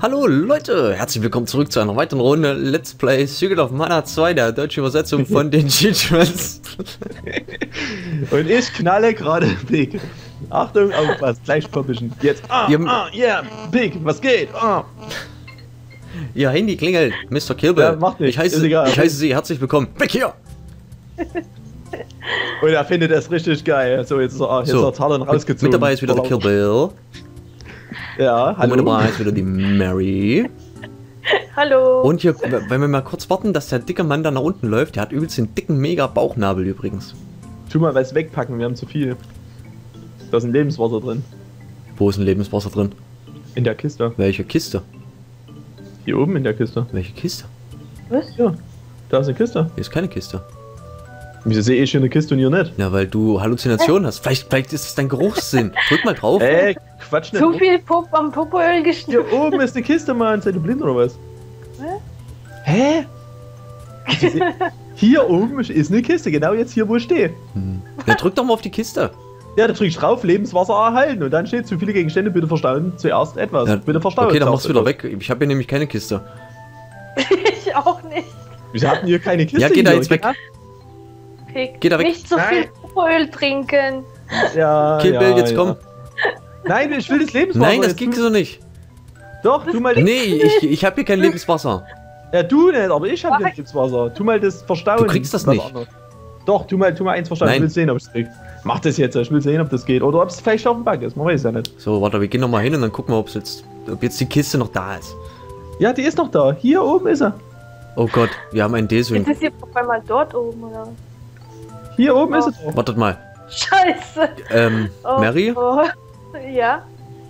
Hallo Leute, herzlich willkommen zurück zu einer weiteren Runde Let's Play Secret of Mana 2, der deutsche Übersetzung von den Cheatmans. Und ich knalle gerade Big. Achtung, aufpassen, gleich poppischen. Jetzt, ah, ah, yeah, Big, was geht? Ah. Ihr Handy klingelt, Mr. Kilbel. Ja, macht nichts, ich, heiße, ist egal. ich heiße Sie herzlich willkommen. Weg hier! Und er findet das richtig geil. So, jetzt ist er, jetzt So, ist er rausgezogen. mit dabei ist wieder der Kilbel. Ja, Und hallo. mit dabei ist wieder die Mary. Hallo. Und hier, wenn wir mal kurz warten, dass der dicke Mann da nach unten läuft, der hat übelst den dicken mega Bauchnabel übrigens. Tu mal was wegpacken, wir haben zu viel. Da ist ein Lebenswasser drin. Wo ist ein Lebenswasser drin? In der Kiste. Welche Kiste? Hier oben in der Kiste. Welche Kiste? Was? Ja, da ist eine Kiste. Hier ist keine Kiste. Wieso sehe ich hier eine Kiste und hier nicht? Ja, weil du Halluzinationen hast. Vielleicht, vielleicht ist es dein Geruchssinn. Drück mal drauf. Ey, Quatsch nicht. Zu viel Pup am Popoöl geschnitten. Hier oben ist eine Kiste, Mann. Seid ihr blind oder was? Hä? Se- Hier oben ist eine Kiste, genau jetzt hier, wo ich stehe. Ja, drück doch mal auf die Kiste. Ja, da drücke ich drauf, Lebenswasser erhalten. Und dann steht zu viele Gegenstände, bitte verstauen zuerst etwas. Ja, bitte verstauen okay, dann zuerst mach's wieder etwas. weg. Ich habe hier nämlich keine Kiste. ich auch nicht. Wieso hatten hier keine Kiste? Ja, geh da hier? jetzt weg. Pick. Geh da weg. Nicht so viel. Popoöl trinken. Ja, Kill ja, Bill, jetzt ja. komm. Nein, ich will das Lebenswasser. Nein, das tu- so nicht. Doch, tu mal das. Nee, ich, ich habe hier kein Lebenswasser. Ja, du nicht, aber ich habe hier Lebenswasser. Tu mal das verstauen. Du kriegst das nicht. Doch, tu mal, tu mal eins verstauen. Nein. Ich will sehen, ob ich es krieg. Mach das jetzt, ich will sehen, ob das geht. Oder ob es vielleicht auf dem Bug ist. Man weiß ja nicht. So, warte, wir gehen noch mal hin und dann gucken wir, ob's jetzt, ob jetzt die Kiste noch da ist. Ja, die ist noch da. Hier oben ist er. Oh Gott, wir haben einen Desync. ist sie auf einmal dort oben, oder? Hier oben ist er. doch. Wartet mal. Scheiße. Ähm, Oh, Mary? Oh. Ja.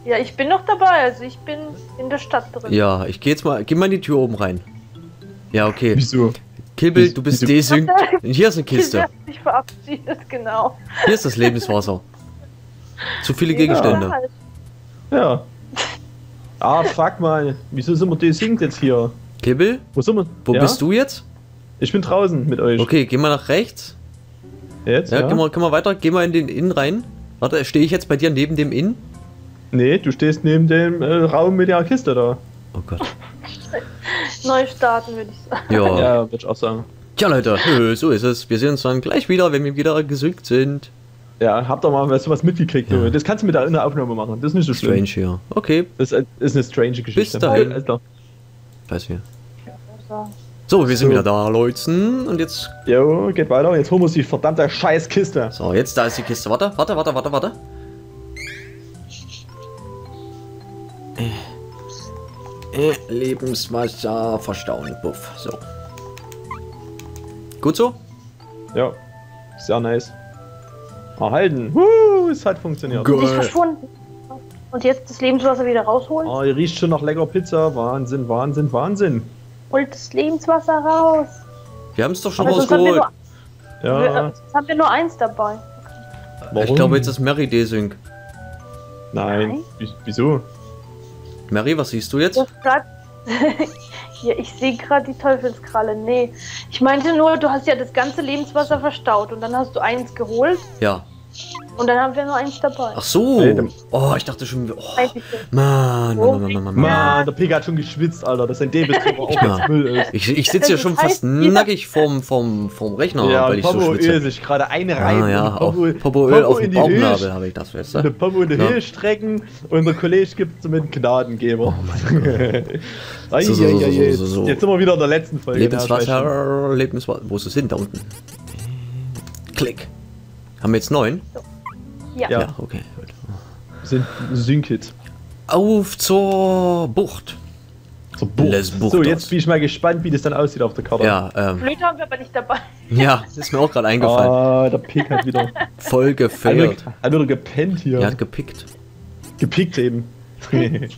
Ja, ich bin noch dabei. Also ich bin in der Stadt drin. Ja, ich geh jetzt mal, geh mal in die Tür oben rein. Ja, okay. Wieso? Kilbill, du bist. Und hier ist eine Ich Kiste. hab mich verabschiedet, genau. Hier ist das Lebenswasser. Zu viele Gegenstände. Ja. Ah, fuck mal. Wieso sind wir desinkt jetzt hier? Kilbill, Wo sind wir? wo ja? bist du jetzt? Ich bin draußen mit euch. Okay, geh mal nach rechts. Jetzt? Ja, Ja, Geh, mal, geh mal weiter, geh mal in den Inn rein. Warte, stehe ich jetzt bei dir neben dem Inn? Nee, du stehst neben dem äh, Raum mit der Kiste da. Oh Gott. Neu starten, würde ich sagen. Ja. Ja, würde ich auch sagen. Tja, Leute, so ist es. Wir sehen uns dann gleich wieder, wenn wir wieder gesynkt sind. Ja, habt doch mal was, was mitgekriegt, Ja. Junge. Das kannst du mit der in der Aufnahme machen. Das ist nicht so schlimm. Strange hier. Okay, Das ist eine strange Geschichte. Bis dahin. Alter. weiß wir. So. So, wir sind So. wieder da, Leuten. Und jetzt. Jo, geht weiter. Jetzt holen wir uns die verdammte Scheißkiste. So, jetzt da ist die Kiste. Warte, warte, warte, warte, warte. Äh, äh, Lebenswasser verstauen. Buff. So. Gut so? Ja, sehr nice. Erhalten. Woo, es hat funktioniert. Gut. Ist verschwunden. Und jetzt das Lebenswasser wieder rausholen. Oh, ihr riecht schon nach lecker Pizza. Wahnsinn, Wahnsinn, Wahnsinn. Holt das Lebenswasser raus. Wir haben es doch schon Aber wir rausgeholt. nur, wir, Ja, äh, sonst haben wir nur eins dabei. warum? Ich glaube, jetzt ist Mary desync. Nein. Nein. Wie- Wieso? Mary, was siehst du jetzt? Ja, ich sehe gerade die Teufelskralle. Nee, ich meinte nur, du hast ja das ganze Lebenswasser verstaut und dann hast du eins geholt Ja. Und dann haben wir nur eins dabei. Ach so. Oh, ich dachte schon. Oh. Mann, Mann, Mann, Mann, Mann, Mann. Mann, der Pig hat schon geschwitzt, Alter. Das ist ein Debitbetrug auch Ja. Müll ist. Ich, ich sitze hier schon fast nackig vorm, vorm, vorm Rechner, ja, weil ich so Popo schwitze. Öl sich gerade einreiben. Ah ja, Popo- Popoöl Popo auf dem in die Höhe Bauchnabel habe ich das, weißt Der du? Popo in die. Höhe strecken und der Kollege gibt es mit dem Gnadengeber. Oh mein Gott. So, so, so, so, so, so. Jetzt sind wir wieder in der letzten Folge. Lebenswasser, Lebenswasser. Wo ist es hin? Da unten. Klick. Haben wir jetzt neun? Ja. Ja. Ja, okay. Gut. Sind Synkit. Auf zur Bucht. Zur Bucht. So, jetzt bin ich mal gespannt, wie das dann aussieht auf der Karte. Ja, ähm, Flöte haben wir aber nicht dabei. ja, ist mir auch gerade eingefallen. Ah, der Pig hat wieder, Voll gefailt. hat wieder gepennt hier. Er hat gepickt. Gepickt eben. Äh,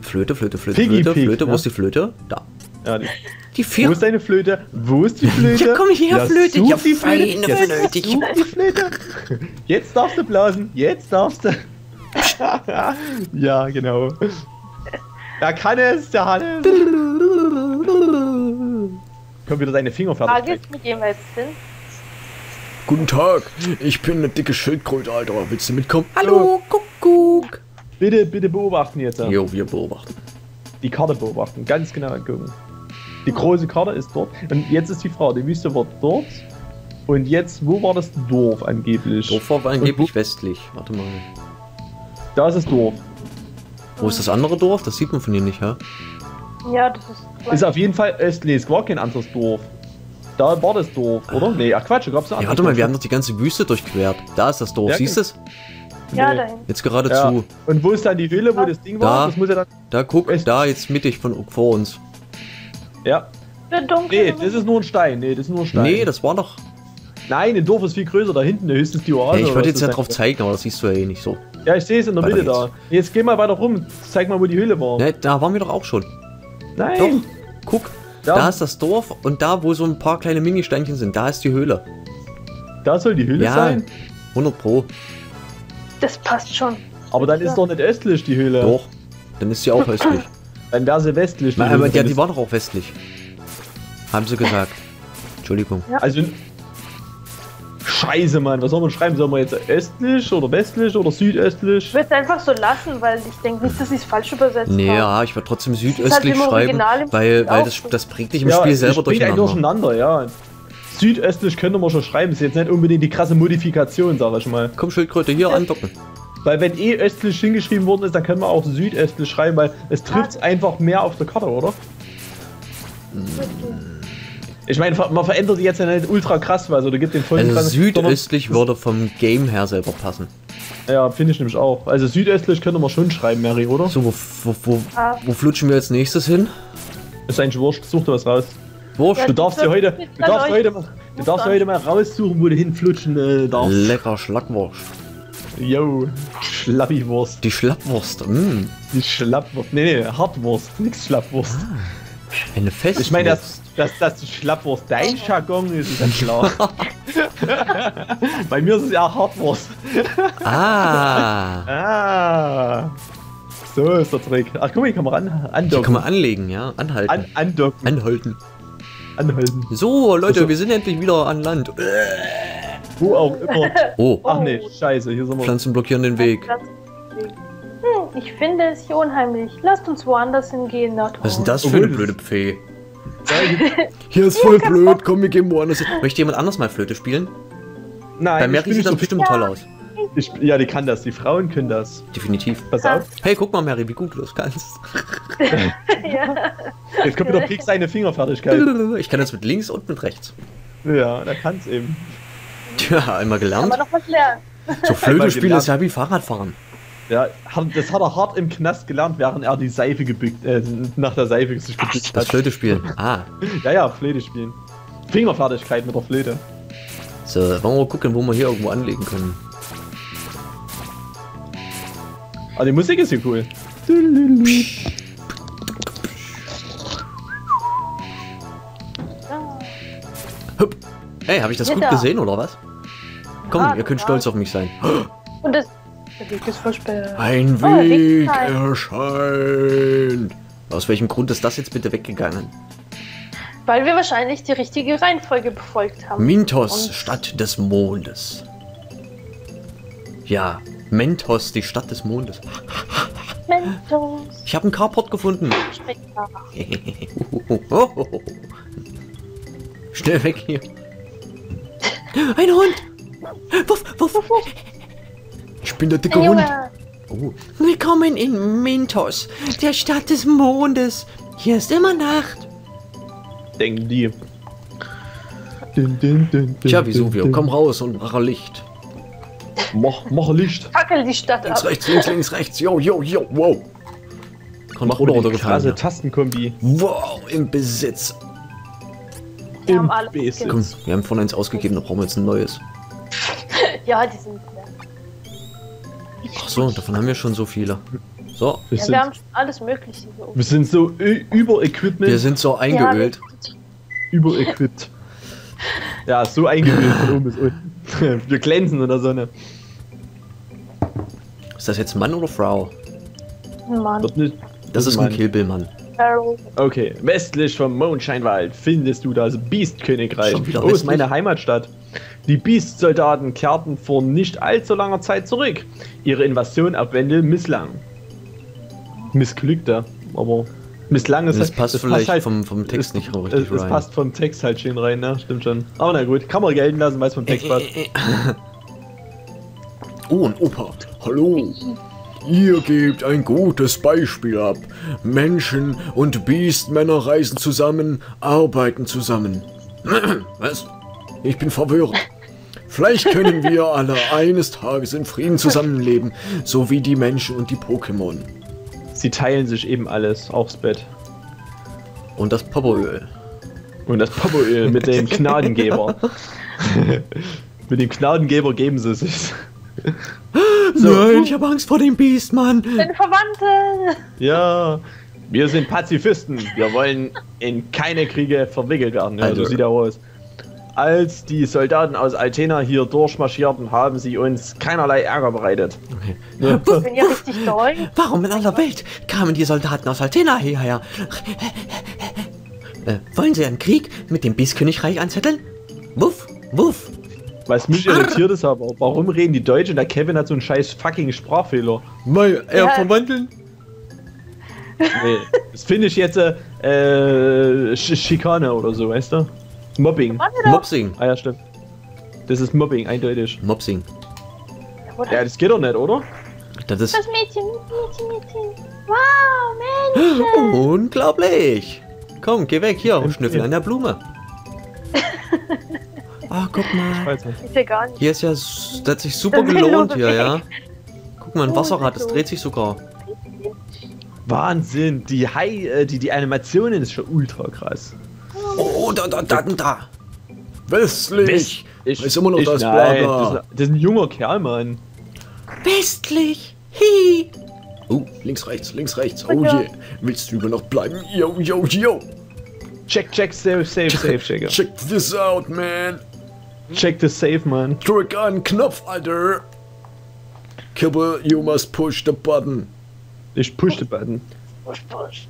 Flöte, Flöte, Flöte, Piggy Flöte, Pig, Flöte. Wo ist die Flöte? Da. Ja, die, Die wo vier. ist deine Flöte? Wo ist die Flöte? Ja, komm her, Flöte. Ja, die feine Flöte. Jetzt Flöte. die Flöte. Jetzt darfst du blasen. Jetzt darfst du. ja, genau. Er kann es, der Hannes. Kommt wieder deine Finger Frage fertig. ist, mit dem wir jetzt sind. Guten Tag, ich bin eine dicke Schildkröte, Alter. Willst du mitkommen? Hallo, Kuckuck. Bitte, bitte beobachten jetzt. Jo, wir beobachten. die Karte beobachten, ganz genau angucken. Die große Karte ist dort. Und jetzt ist die Frage, die Wüste war dort. Und jetzt, wo war das Dorf angeblich? Dorf war angeblich westlich. Warte mal. Da ist das Dorf. Wo ist das andere Dorf? Das sieht man von hier nicht, ja? Ja, das ist. Ist auf jeden Fall östlich, es war kein anderes Dorf. Da war das Dorf, oder? Nee, ach Quatsch, da gab's Ja, warte mal, wir haben doch die ganze Wüste durchquert. Da ist das Dorf, Ja, siehst du es? Ja, Nee. dahin. Jetzt geradezu. Ja. Und wo ist dann die Höhle, wo das Ding Da. war? Das muss ja dann. Da guck, da jetzt mittig von vor uns. Ja. Der dunkle. Nee, das ist nur ein Stein. Nee, das ist nur ein Stein. Nee, das war doch. Nein, ein Dorf ist viel größer. Da hinten höchstens die Oase. Ja, ich wollte jetzt ja drauf zeigen, aber das siehst du ja eh nicht so. Ja, ich sehe es in der Weiter Mitte da. Jetzt geh mal weiter rum. Zeig mal, wo die Höhle war. Ne, da waren wir doch auch schon. Nein. Doch, guck. Da, Da ist das Dorf und da, wo so ein paar kleine Ministeinchen sind, da ist die Höhle. da soll die Höhle Ja. sein. 100 Pro. Das passt schon. Aber dann ist doch nicht östlich die Höhle. Doch. Dann ist sie auch östlich. Dann wäre sie westlich. die Nein, aber ja, die ist- war doch auch westlich. Haben sie gesagt. Entschuldigung. Also. Scheiße, Mann. Was soll man schreiben? Soll man jetzt östlich oder westlich oder südöstlich? Ich würde es einfach so lassen, weil ich denke nicht, dass ich es falsch übersetzt Nee, habe. ja, ich würde trotzdem halt südöstlich im schreiben, weil, Spiel weil das, das bringt dich im Spiel es selber bringt einen durcheinander. durcheinander, ja. Südöstlich könnte man schon schreiben. Ist jetzt nicht unbedingt die krasse Modifikation, sag ich mal. Komm, Schildkröte, hier andocken. Weil wenn eh östlich hingeschrieben worden ist, dann können wir auch südöstlich schreiben, weil es trifft einfach mehr auf der Karte, oder? Ich meine, man verändert die jetzt ja nicht ultra krass, weil so, da gibt den vollen Also südöstlich würde vom Game her selber passen. Ja, finde ich nämlich auch. Also südöstlich könnte man schon schreiben, Mary, oder? So, wo, wo, wo, Ah. wo flutschen wir als nächstes hin? Ist eigentlich wurscht, such dir was raus. Wurscht. Du darfst dir heute, du darfst heute, mal, du darfst heute mal raussuchen, wo du hinflutschen äh, darfst. Lecker Schlackwurst. Yo, Schlappiwurst. Die Schlappwurst. Mm, Die Schlappwurst. Nee, nee, Hartwurst, nix Schlappwurst. eine Festwurst. Ich meine, dass, dass, dass die Schlappwurst dein Jargon ist, ist ja klar. Bei mir ist es ja Hartwurst. Ah. Ah. So ist der Trick. Ach, guck mal, hier kann man Hier andocken. kann man anlegen, ja. Anhalten. An, andocken, Anhalten. anhalten. So, Leute, Also- wir sind endlich wieder an Land. Wo auch immer. Oh, Ach nee, scheiße, hier sind wir. Pflanzen blockieren den Weg. Hm, ich finde es hier unheimlich. Lasst uns woanders hingehen. Toll. Was ist denn das für eine blöde Pfee? Ja, hier- ist voll blöd, komm, wir gehen woanders hin. Möchte jemand anders mal Flöte spielen? Nein, Bei ich Mary sieht nicht das so bestimmt toll aus. ich, Ja, die kann das. Die Frauen können das. Definitiv. Pass Ja. auf. Hey, guck mal, Mary, wie gut du das kannst. ja. Jetzt kommt wieder Pix seine Fingerfertigkeit. Ich kann das mit links und mit rechts. Ja, da kann's eben. Tja, einmal gelernt. man noch was lernen. So Flöte spielen ist ja wie Fahrradfahren. Ja, das hat er hart im Knast gelernt, während er die Seife gebückt, äh, nach der Seife sich gebückt Das hat. Flöte spielen. Ah. Ja, ja, Flöte spielen. Fingerfertigkeit mit der Flöte. So, wollen wir mal gucken, wo wir hier irgendwo anlegen können. Aber die Musik ist hier cool. Ah. Hey, habe ich das gut gesehen oder was? Komm, Ja, ihr könnt stolz auf mich sein. Und das. Der Weg ist versperrt. Ein Oh, Weg erscheint. Aus welchem Grund ist das jetzt bitte weggegangen? Weil wir wahrscheinlich die richtige Reihenfolge befolgt haben. Mintos, Und- Stadt des Mondes. Ja, Mentos, die Stadt des Mondes. Mentos. Ich habe einen Carport gefunden. Schnell weg hier. Ein Hund! Wuff, wuff. Ich bin der dicke Hund. Oh. Willkommen in Mintos, der Stadt des Mondes. Hier ist immer Nacht. Denken die. Dün, dün, dün, Tja, Vesuvio, dün, komm raus und mache Licht. Mach, mach Licht. Fackel die Stadt Links, ab. rechts, links, links, rechts. Yo, yo, yo, wow. Mach Controller runtergefallen. krasse. Tastenkombi. Wow, im Besitz. Wir Im haben alle Basic. Komm, wir haben von eins ausgegeben, da brauchen wir jetzt ein neues. Ja, die sind. Ach so, davon haben wir schon so viele. So, Wir, Ja, sind, wir haben schon alles Mögliche hier oben. wir sind so über-Equipment. wir sind so eingeölt. Überequipped. Ja, so eingeölt von oben bis unten. Wir glänzen in der Sonne. Ist das jetzt Mann oder Frau? Mann. Das ist ein Mann. Kill Bill Mann. Barrel. Okay, westlich vom Mondscheinwald findest du das Beast-Königreich. Schon wieder Oh, ist westlich? meine Heimatstadt. Die Beast-Soldaten kehrten vor nicht allzu langer Zeit zurück. Ihre Invasion auf Wendel misslang. Missglückte, aber Misslang ist Das halt- passt das vielleicht halt, vom, vom Text nicht richtig es, es rein. passt vom Text halt schön rein, ne? Stimmt schon. Aber na gut, kann man gelten lassen, weil es vom Text passt. Oh, ein Opa. Hallo. Ihr gebt ein gutes Beispiel ab. Menschen und Biestmänner reisen zusammen, arbeiten zusammen. Was? Ich bin verwirrt. Vielleicht können wir alle eines Tages in Frieden zusammenleben, so wie die Menschen und die Pokémon. Sie teilen sich eben alles aufs Bett. Und das Popoöl. Und das Popoöl mit dem Gnadengeber. mit dem Gnadengeber geben sie sich. Nein, ich habe Angst vor dem Biestmann. Deine Verwandte! Ja, wir sind Pazifisten. Wir wollen in keine Kriege verwickelt werden. Ja, so Also- sieht er aus. Als die Soldaten aus Altena hier durchmarschierten, haben sie uns keinerlei Ärger bereitet. Ich bin ja richtig doll. Warum in aller Welt kamen die Soldaten aus Altena hierher? Äh, wollen sie einen Krieg mit dem Biestkönigreich anzetteln? Wuff, wuff. Was mich irritiert ist aber, warum reden die Deutsch und der Kevin hat so einen scheiß fucking Sprachfehler? Mal er Ja. verwandeln? Nee, das finde ich jetzt äh, äh, Sch Schikane oder so, weißt du? Mobbing. Mopsing. Ah ja, stimmt. Das ist Mobbing, eindeutig. Mopsing. Ja, das geht doch nicht, oder? Das ist Das Mädchen, Mädchen, Mädchen. Wow, Mensch. unglaublich. Komm, geh weg hier und schnüffel an der Blume. Ah, guck mal. Ist ja gar nicht. Hier ist ja, das hat sich super gelohnt hier, ja. Guck mal, ein Oh, Wasserrad, das dreht sich sogar. Wahnsinn, die, Hai, äh, die, die Animationen ist schon ultra krass. Oh, da, da, da, da. Westlich. Ich, Ist immer noch ich, das nein, Blager. das, ist- das ist ein junger Kerl, Mann. Westlich. Hi. Oh, links, rechts, links, rechts. Oh Ja. je. Willst du über Nacht bleiben? Yo, yo, yo. Check, check, safe, safe, safe, check. Check this out, man. Check the safe, man. Drück einen Knopf, Alter. Kibble, you must push the button. Ich push the button. Push, push.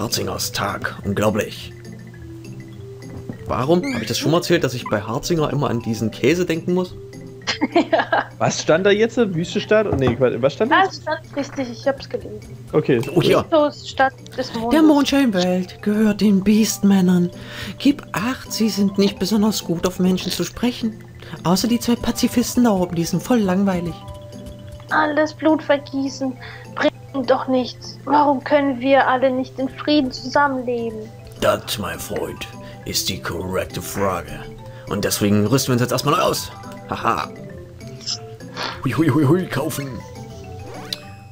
Harzingers Tag. Unglaublich. Warum? Habe ich das schon mal erzählt, dass ich bei Harzinger immer an diesen Käse denken muss? Was stand da jetzt? Wüstestadt? Nee, was stand da? Ah, es stand richtig, ich hab's gelesen. Okay. Oh, hier. Stadt des Mondes. Der Mondscheinwelt gehört den Beastmännern. Gib acht, sie sind nicht besonders gut auf Menschen zu sprechen. Außer die zwei Pazifisten da oben, die sind voll langweilig. Alles Blut vergießen bringt doch nichts. Warum können wir alle nicht in Frieden zusammenleben? Das, mein Freund, ist die korrekte Frage. Und deswegen rüsten wir uns jetzt erstmal neu aus. Haha. Hui, hui, hui, hui, kaufen.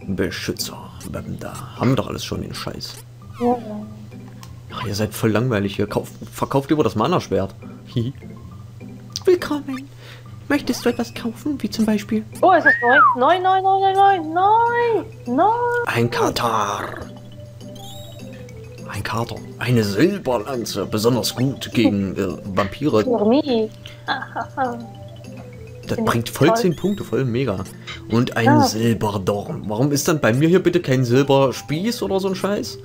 Beschützer. Da. Haben wir doch alles schon, den Scheiß. Ach, ihr seid voll langweilig hier. Kauft, verkauft lieber das Mana-Schwert. Willkommen. Möchtest du etwas kaufen, wie zum Beispiel Oh, ist das neu? Neu, neu, neu, neu, neu, neu, neu. ein Katar? Ein Kater. Eine Silberlanze. Besonders gut gegen äh, Vampire. Das bringt voll toll. 10 Punkte, voll mega. Und ein Ah. Silberdorn. Warum ist dann bei mir hier bitte kein Silberspieß oder so ein Scheiß?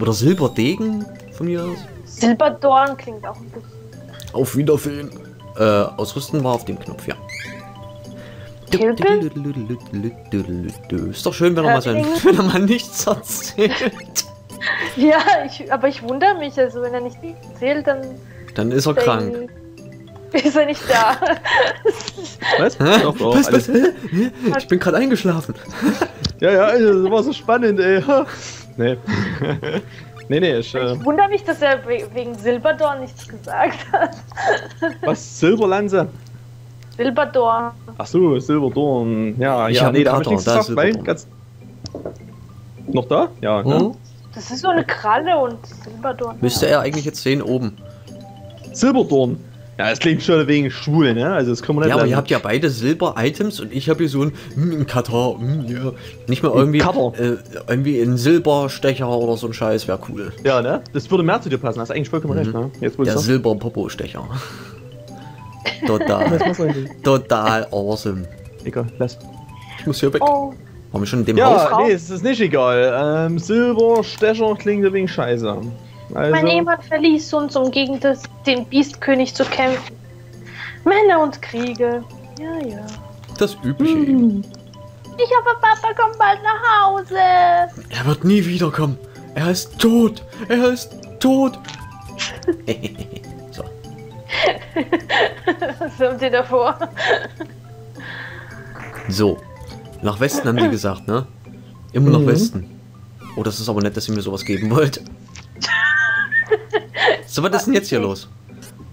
Oder Silberdegen von mir aus? Silberdorn klingt auch gut. Auf Wiedersehen. Äh, ausrüsten war auf dem Knopf, ja. Kilpe? Ist doch schön, wenn er mal, sein, wenn er mal nichts erzählt. Ja, ich, aber ich wundere mich, also wenn er nicht erzählt, dann Dann ist er krank. dann ist er nicht da. Was? Hä? Doch, doch, was, was? Ich bin gerade eingeschlafen. Ja, ja, das war so spannend, ey. nee. Nee, nee, ich, äh, Ich wundere mich, dass er we- wegen Silberdorn nichts gesagt hat. was? Silberlanze? Silberdorn. Ach so, Silberdorn. Ja, Ich ja, nee, da hab ich nichts gesagt, weil ganz. Noch da? Ja, ne? Hm? Das ist so eine Kralle und Silberdorn. Müsste er eigentlich jetzt sehen oben. Silberdorn. Ja, das klingt schon wegen schwul, ne? Also, das kann man nicht Ja, aber ihr habt ja beide Silber-Items und ich habe hier so ein, ein Katar, hm, ja. Nicht mal irgendwie, äh, irgendwie ein Silberstecher oder so ein Scheiß, wäre cool. Ja, ne? Das würde mehr zu dir passen. Hast eigentlich vollkommen Mhm. recht, ne? Jetzt Der. Silber-Popo-Stecher. Total, total awesome. Egal, lass. Ich muss hier weg. Oh, Waren wir schon in dem Haus? Ja, nee, es ist nicht egal. Ähm, Silberstecher klingt ein wenig scheiße. Also, mein Ehemann verließ uns, um gegen das, den Biestkönig zu kämpfen. Männer und Kriege. Ja, ja. Das übliche eben. Ich hoffe, Papa kommt bald nach Hause. Er wird nie wiederkommen. Er ist tot. Er ist tot. so. Was kommt dir davor? So. Nach Westen haben die gesagt, ne? Immer nach Mhm. Westen. Oh, das ist aber nett, dass ihr mir sowas geben wollt. So, was ist denn jetzt hier los?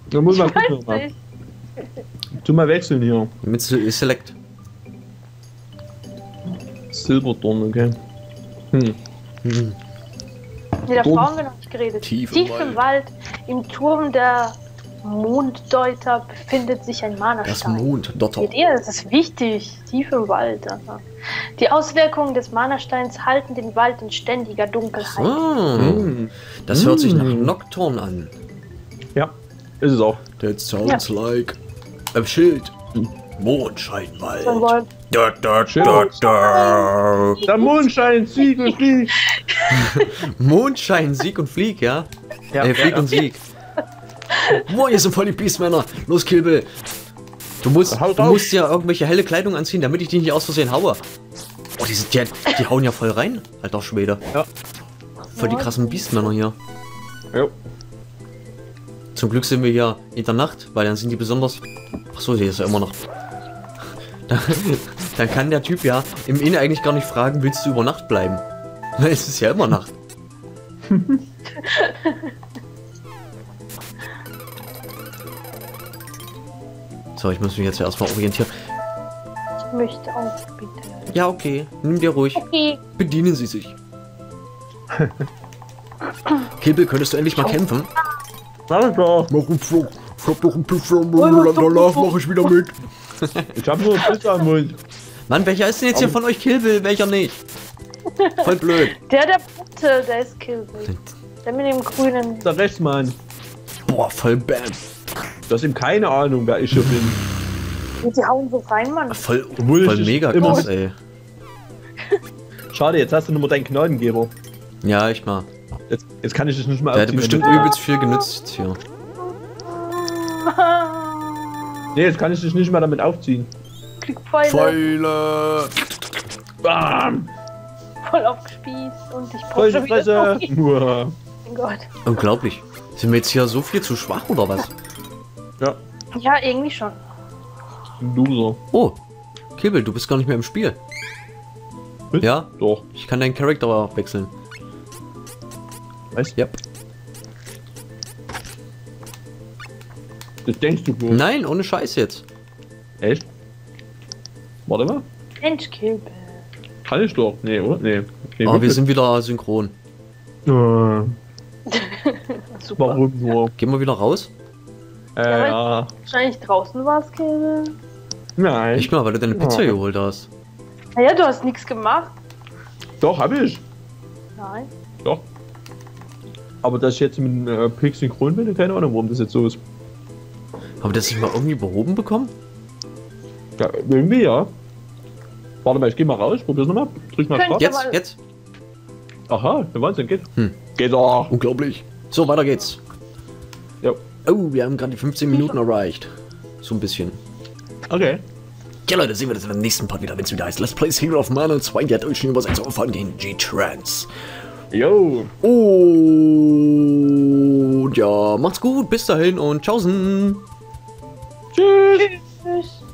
Da muss man gucken. Mal. Tu mal wechseln hier. Mit Se- Select. Silberdorn, okay. Hm. Hm. Nee, da brauchen wir noch nicht geredet. Tief im im Wald, im Turm der Monddeuter befindet sich ein Das Mana-Stein. Monddotter. Seht ihr, das ist wichtig. Tief im Wald. Aha. Die Auswirkungen des Mana-Steins halten den Wald in ständiger Dunkelheit. Ah, Hm. das hört sich nach Mm. Nocturne an. Ja, ist es auch. That sounds like a Schild. Mondscheinwald. So ein Wald. Da, da, Schild. da, da. Der Mondschein, Sieg und Sieg. Mondschein, Sieg und Flieg, ja? äh, Flieg und Sieg. Boah, hier sind voll die Beastmänner. Los, Kilbel. Du musst, du musst ja irgendwelche helle Kleidung anziehen, damit ich dich nicht aus Versehen haue. Die, sind, die, die hauen ja voll rein. Alter Schwede. Ja. Voll die krassen Beastmänner hier. Jo. Zum Glück sind wir hier in der Nacht, weil dann sind die besonders... Ach so, die ist ja immer noch... Dann, dann kann der Typ ja im Innen eigentlich gar nicht fragen, willst du über Nacht bleiben? Weil es ist ja immer Nacht. so, ich muss mich jetzt ja erstmal orientieren. Ich möchte auch bitte. Ja, okay. Nimm dir ruhig. Okay. Bedienen Sie sich. Kibbel, könntest du endlich mal kämpfen? Alles klar. Mach einen Flug. Ich hab doch einen Pizza im Mund. Danach mache ich wieder mit. Ich hab nur ein Pizza am Mund. Mann, welcher ist denn jetzt hier von euch Kill welcher nicht? Voll blöd. Der, der Butte, der ist Killbill. Der mit dem grünen. Der Rechtsmann. Boah, voll bam. Du hast ihm keine Ahnung, wer ich hier bin. Und die hauen so rein, Mann. Voll, voll mega immer- krass, ey. Schade, jetzt hast du nur mal deinen Gnadengeber. Ja, ich mal. Jetzt, jetzt kann ich dich nicht mehr Der hätte bestimmt übelst viel genützt hier. Nee, jetzt kann ich dich nicht mehr damit aufziehen. Krieg Pfeile Pfeile. Bam! voll aufgespießt und ich brauche schon die wieder. Uah. Mein Gott. Unglaublich. Sind wir jetzt hier so viel zu schwach oder was? Ja, Ja, irgendwie schon. Loser. Oh, Kibbel, du bist gar nicht mehr im Spiel. Was? Ja, Doch. ich kann deinen Charakter wechseln. Was? Ja. Das denkst du wohl. Nein, ohne Scheiß jetzt. Echt? Warte mal. Mensch, Killbill. Kann ich doch. Nee, oder? Nee. nee Aber wir wirklich. sind wieder synchron. Äh, Super. warum nur? Gehen wir wieder raus? Äh, Ja, ja. Wahrscheinlich draußen war es, Killbill. Nein. Nicht mal, weil du deine Pizza Ja. geholt hast. Naja, du hast nichts gemacht. Doch, hab ich. Nein. Doch. Aber dass ich jetzt mit dem äh, Pick synchron bin, keine Ahnung, warum das jetzt so ist. Haben wir das nicht mal irgendwie behoben bekommen? Ja, irgendwie ja. Warte mal, ich geh mal raus, probier's nochmal. Drück mal drauf. Jetzt, mal- jetzt. Aha, der Wahnsinn, geht. Hm. Geht doch. Unglaublich. So, weiter geht's. Ja. Oh, wir haben gerade die 15 Minuten erreicht. So ein bisschen. Okay. Ja, Leute, sehen wir das in der nächsten Part wieder, wenn es wieder heißt Let's Play Hero of Mana 2 der deutschen Übersetzung von den G-Trans. Yo. Und ja, macht's gut, bis dahin und tschaußen. Tschüss. Tschüss.